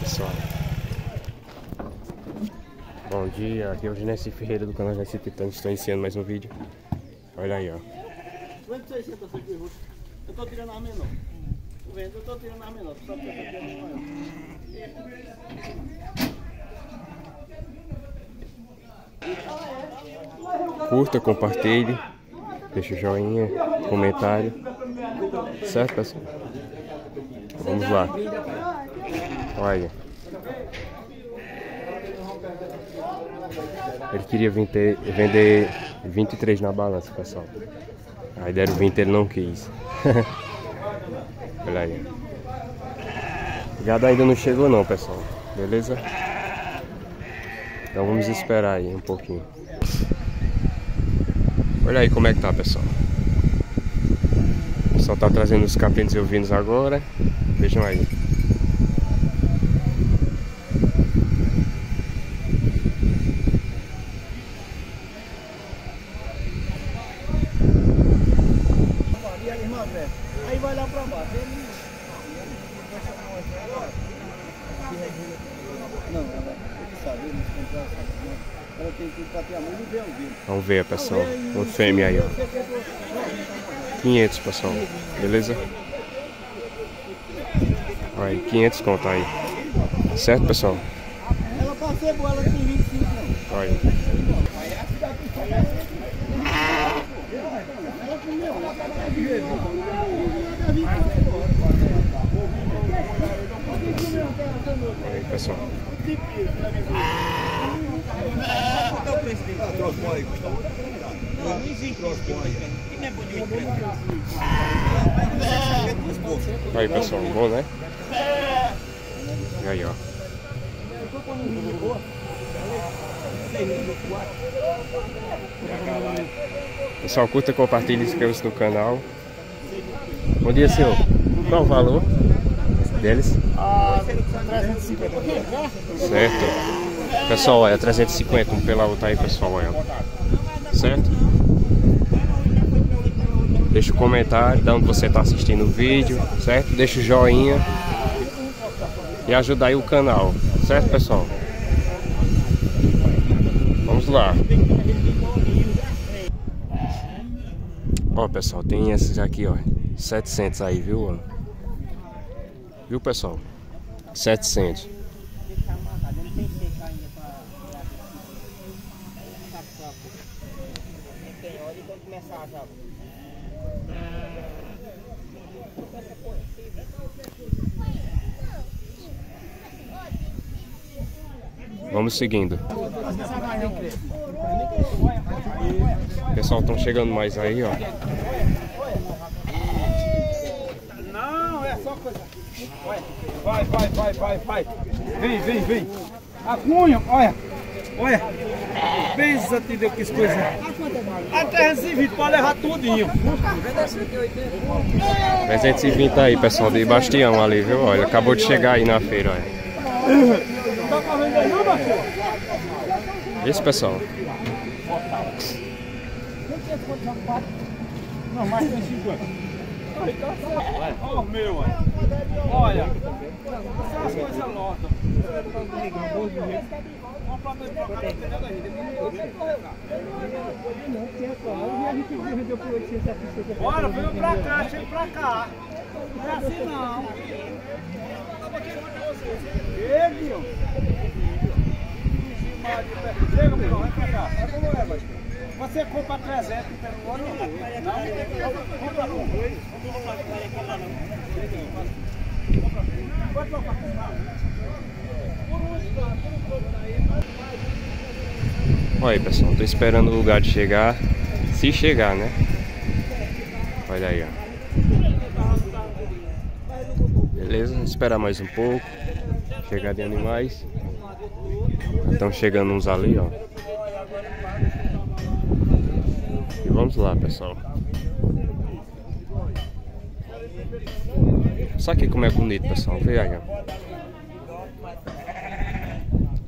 Pessoal. Bom dia, aqui é o Genesi Ferreira do canal Genesi Titãs. Estou iniciando mais um vídeo. Olha aí, ó. Eu tô tirando a menor. Tô vendo? Eu tô tirando a menor. Só porque eu tô tirando a maior. Curta, compartilhe, deixa o joinha, comentário. Certo, pessoal? Vamos lá. Olha. Ele queria vender, vender 23 na balança, pessoal. Aí deram 20, ele não quis. Olha aí. O gado ainda não chegou não, pessoal. Beleza? Então vamos esperar aí um pouquinho. Olha aí como é que tá, pessoal. O pessoal tá trazendo os caprinos e ovinos agora. Vejam aí. E aí, irmã, velho? Aí vai lá pra baixo. Ele... Não, ela ele sabe, ele não comprar essa Ela tem que ir pra ter a mãe e ver o vídeo. Vamos ver, pessoal. Um fêmea aí, ó. 500, pessoal. Beleza? Aí, 500 conto aí. Certo, pessoal? Ela passei boa, ela tem 25 não. Aí. Pessoal. Aí, pessoal. Bom, né? E aí, ó. Pessoal, curta, compartilhe, inscreva-se no canal. Bom dia, senhor. Qual o valor deles? Ah, 350. Certo. Pessoal, olha, 350, um pela outra aí, pessoal, olha. Certo? Deixa o comentário de onde você está assistindo o vídeo, certo? Deixa o joinha e ajuda aí o canal, certo, pessoal? Vamos lá. Ó, pessoal, tem esses aqui, ó. 700 aí, viu? Viu, pessoal? 700. Vamos seguindo. Pessoal estão chegando mais aí, ó. Não, é só coisa. Vai, vai, vai, vai, vai. Vem, vem, vem. A cunha, olha. Olha. Pensa, te deu que coisa. A 320 pode levar tudinho. 320 aí, pessoal, de Bastião ali, viu? Olha, acabou de chegar aí na feira, olha. Marcelo? Esse pessoal. Não, mais tem 50. Olha meu, olha. Olha. Essas coisas lotam. Compra dois pra cá, não tem nada Bora, vem pra cá, chega pra cá. Não é assim não. Ele, ó. Chega, meu, vem pra cá. Você compra 300 pelo ano? Não, compra não. Olha aí, pessoal, tô esperando o lugar de chegar. Se chegar, né? Olha aí, ó. Beleza, vamos esperar mais um pouco. Chegar de animais. Estão chegando uns ali, ó. E vamos lá, pessoal. Só aqui como é bonito, pessoal. Vê aí, ó.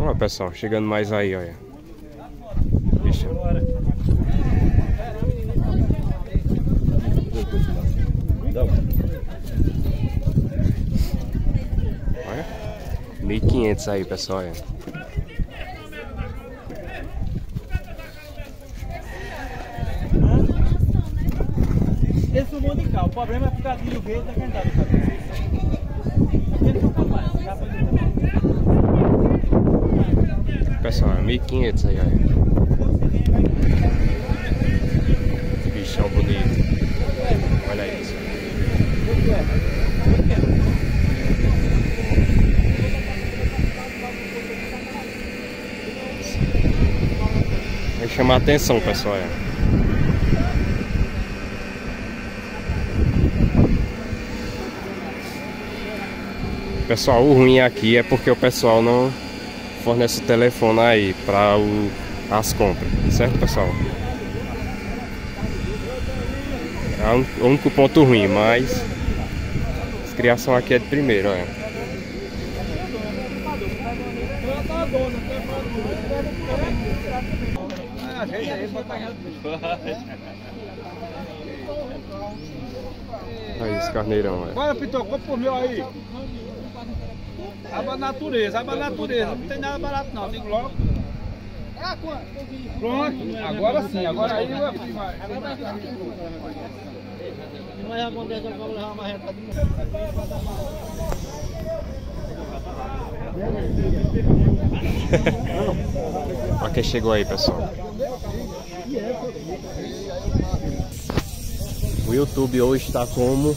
Olha, pessoal, chegando mais aí, olha. Bicho. Olha. 1500 aí, pessoal, olha. É o mundo de cá. O problema é ficar de verde da cantada. Pessoal, é 1500 aí, olha. Que bichão bonito. Olha pessoal. Vai chamar a atenção, pessoal. é. Pessoal, o ruim aqui é porque o pessoal não fornece o telefone aí para as compras, certo pessoal? É o único- o único ponto ruim, mas a criação aqui é de primeiro, olha. Aí esse carneirão, olha. Bora, Pitou, compra por mil aí. Aba natureza, aba natureza. Não tem nada barato não, digo logo. Pronto, agora sim, agora aí vai. Mas acontece que eu vou levar uma reta. Olha quem chegou aí, pessoal. O YouTube hoje está como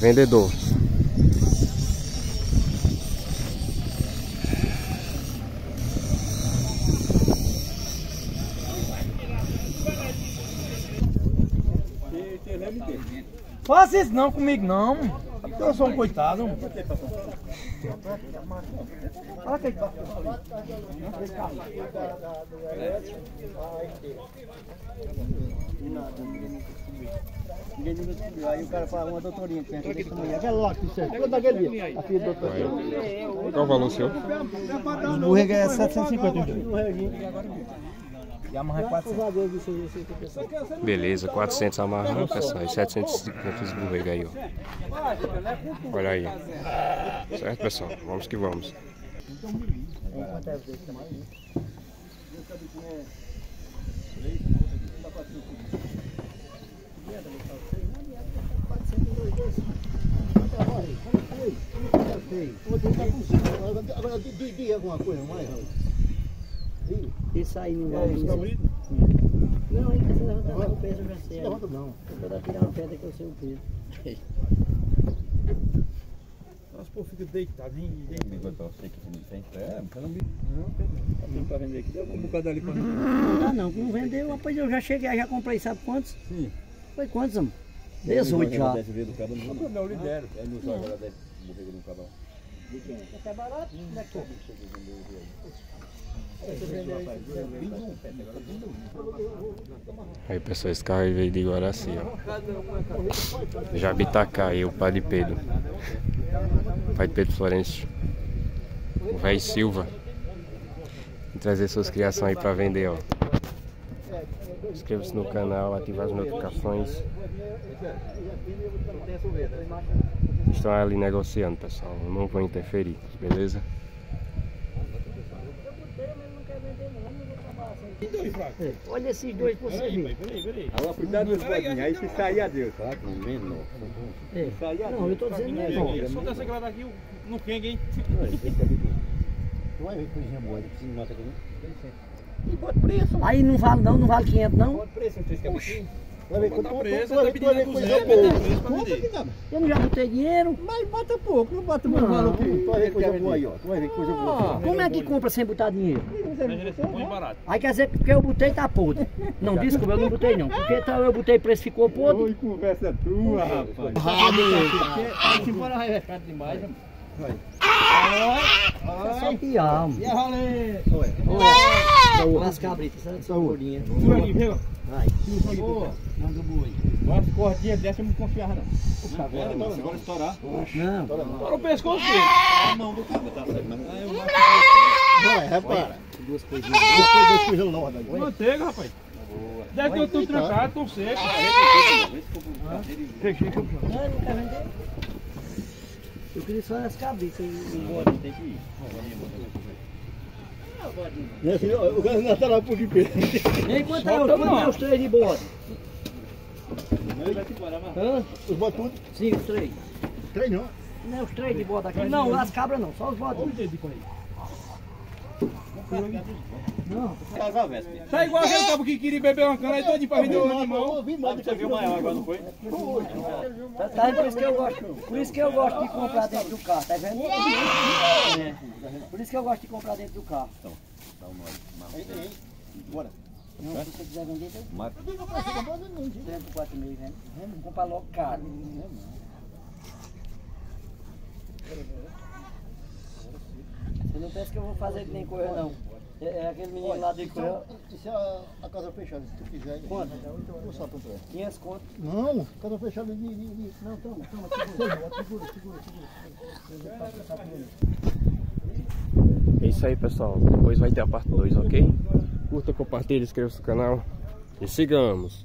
vendedor. Faça isso não comigo não. Porque eu sou um coitado. Olha que Ninguém nunca descobriu. Aí o cara fala uma doutorinha que tem aqui desse tamanho. Aquela lá que você pega daquele dia. A filha do doutor. Qual o valor seu? Os burrega é 750 E amarra é 400. Beleza, 400 amarrão, pessoal. E 750 esburrega aí, ó. Olha aí. Certo, pessoal? Vamos que vamos. Agora diga alguma coisa mais. Isso aí não vai. Não, ainda se levanta o peso, eu já sei. Levanta não. Eu vou tirar uma pedra que eu sei o peso. Nossa, pô, fica deitado, nem. nem... Pra vender aqui. Deu um bocado ali pra Não, não, não vendeu. Rapaz, eu já cheguei, já comprei, sabe quantos? Sim. Foi quantos, amor? 18 já. Não, lidero. É barato? Como é que é? Aí, pessoal, esse carro veio de Guaraci, ó. Jabitacá aí, o pai de Pedro. Pai de Pedro Florencio. O velho Silva. Trazer suas criações aí pra vender, ó. Inscreva-se no canal, ative as notificações. Estão ali negociando, pessoal. Eu não vou interferir, beleza? É, olha esses dois pra você ver. Agora cuidado nos bodinhos, aí se sair adeus, tá? É. Não, eu tô dizendo menor. Só dessa grada aqui no quengue, hein? Vai ver coisinha boa, de mata aqui, E bota preço. Aí não vale não, não vale 500 não. Bota preço, vocês querem pouquinho? Vai ver quanto preço, tu vai tá ver tu vai ver pedindo coisa 200, boa. vai ter preço pra Conta vender. que dá. Eu não já botei dinheiro. Mas bota pouco, não bota muito valor tu vai ver coisa boa aí, ó. Tu vai ver coisa boa. Como é que compra sem botar dinheiro? Põe barato. Aí quer dizer que porque eu botei tá podre. Não, desculpa, eu não botei não. Porque então eu botei preço ficou podre. Oi, conversa tua, rapaz. Se embora vai ficar demais, É só piar, mano. E a rolê? Olha as cabritas, sabe? Só gordinha. Aqui, viu? Vai. Boa. Manda boa aí. Umas cordinhas dessa eu não confiava não. Agora estourar. Não. Para o pescoço dele. A mão do cabra tá certo, eu Vai, repara. Duas coisinhas. Duas coisas, coisas novas aí. Manteiga, rapaz. Deve ter tudo trancado, tão seco. Não, não? Eu queria só as cabritas e e bode. Tem que ir. Né, filho? O cara não tá lá por que pena. Ei, quanto é, é os três de bode? Os botos tudo. Sim, os três. Três não. Não os três de bode aqui. Não, as cabras não, só os bodes. Não, Casal, véspera. Tá igual aquele cabo que queria beber uma cana e todo pra vender o animal. Você viu maior agora, não foi? tá, tá por isso que eu gosto. Por isso que eu gosto de comprar dentro do carro, tá vendo? É. Por isso que eu gosto de comprar dentro do carro. Aí tem, hein? Bora. Não, se você quiser vender, eu dentro do 4,5, né? Vou comprar logo caro. Você não pensa que eu vou fazer que nem correr, não. É, é aquele menino lá de correr, Isso é a, a casa fechada, se tu quiser. Quanto? Vou só pra trás. 500 conto. Não, casa fechada de. de, de... Não, toma, toma, segura, segura, segura, segura. É isso aí, pessoal. Depois vai ter a parte 2, ok? Curta, compartilhe, inscreva-se no canal. E sigamos.